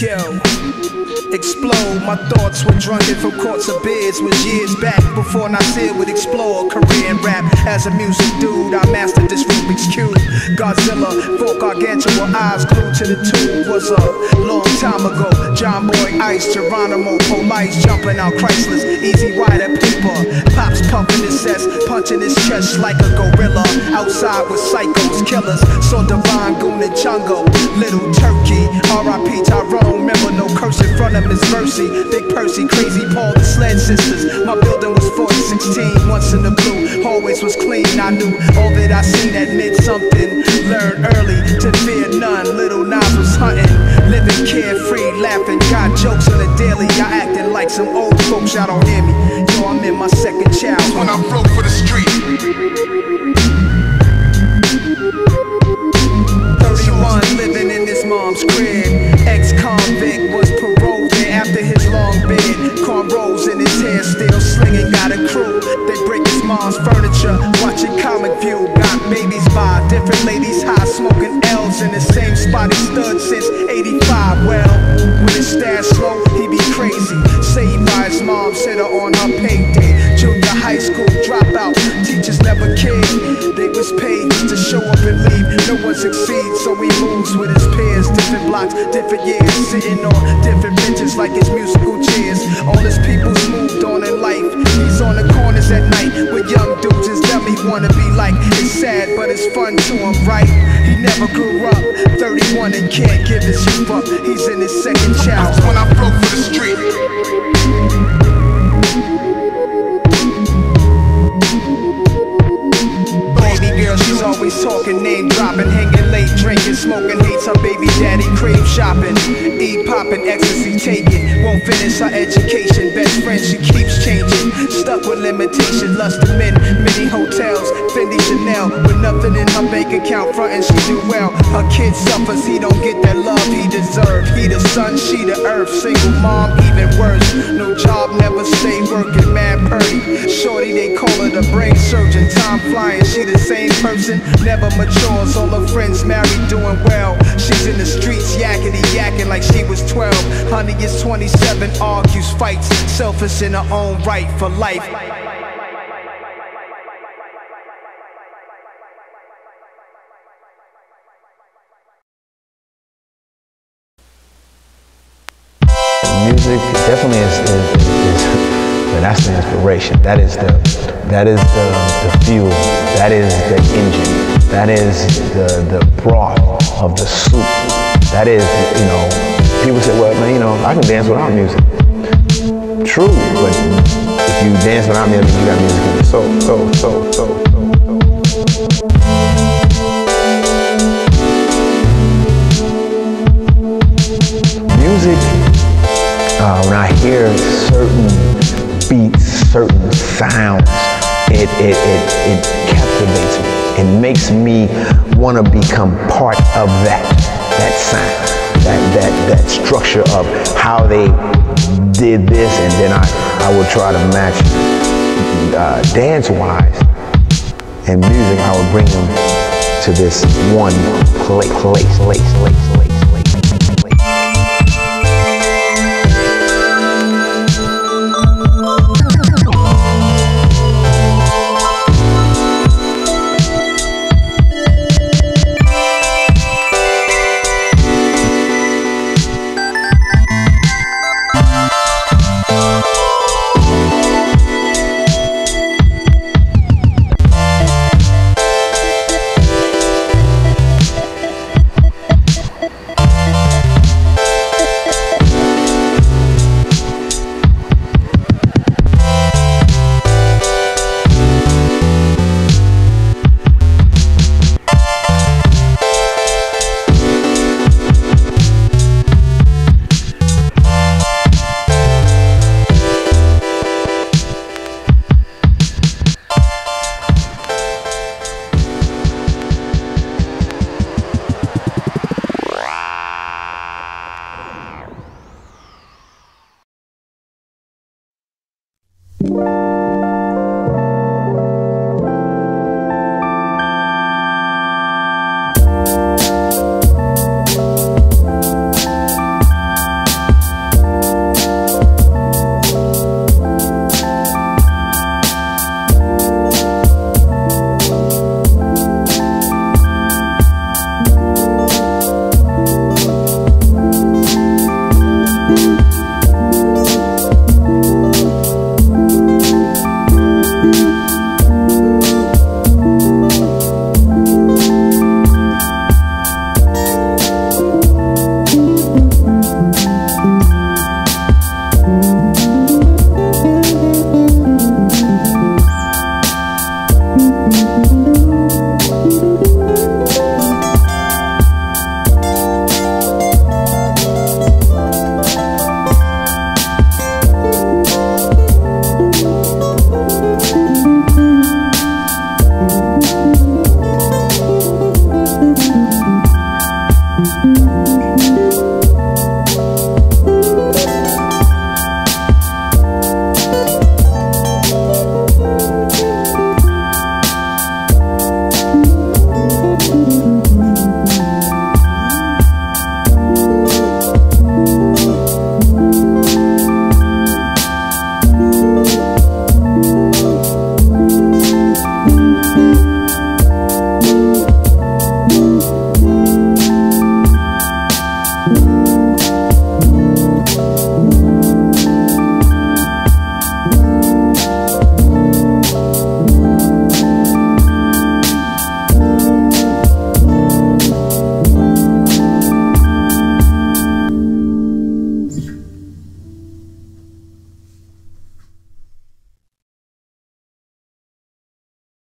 Yo, explode. My thoughts were drunken from courts of beers. Was years back before Nasir would explore in rap. As a music dude, I mastered this Rubik's Cube. Godzilla, folk gargantua, eyes glued to the tube. Was a long time ago. John Boy Ice, Geronimo, Police, jumping out Chryslers. Easy rider paper. Pops pumping his cess, punching his chest like a gorilla. Outside with psychos, killers. Saw Divine Goon and Chungo. Little Turkey, R.I.P. Tyrone. Remember no curse in front of Miss Mercy. Big Percy, Crazy Paul, the Sled Sisters. My building was 416, once in the blue. Always was clean. I knew all that I seen that meant something. Some old folks. Y'all don't hear me. Yo, I'm in my second child. when I broke for the street. 31, living in his mom's crib. Ex convict was paroled after his long bid. Cornrows in his hair, still slinging, got a crew. They break his mom's furniture, watching Comic View. Got babies by different ladies high, smoking L's in the same spot he stood since 85. Well, when his stash slow, crazy. Saved by his mom, set her on her payday. Junior high school dropout, teachers never cared. They was paid just to show up and leave. No one succeeds, so he moves with his peers. Different blocks, different years, sitting on different benches like his musical chairs. All his people's moved on in life. He's on the corners at night with young dudes his dummy wanna be like. It's sad, but it's fun to him, right? He never grew up. 31 and can't give his youth up. He's in his second child. Shopping, eat popping, ecstasy taking, won't finish her education, best friend she keeps changing, stuck with limitation, lust of men, many hotels, Fendi Chanel, with nothing in her bank account, frontin' she do well. Her kid suffers, he don't get that love he deserve. He the sun, she the earth, single mom, even worse. No job, never stay working, mad purdy. Shorty, they call her the brain surgeon, time flying, she the same person, never matures. All her friends married, doing well. She's in the streets, yakety yakking like she was 12. Honey is 27, argues, fights, selfish in her own right for life. Inspiration. That is the that is the, the fuel. That is the engine. That is the the broth of the soup. That is you know people say well man you know I can dance without music. True, but if you dance without music, you got music soul. So so so so. uh, when I hear certain certain sounds, it, it, it, it captivates me. It makes me want to become part of that, that sound, that, that, that structure of how they did this, and then I, I will try to match uh, dance-wise and music. I will bring them to this one place, place, place, place, place.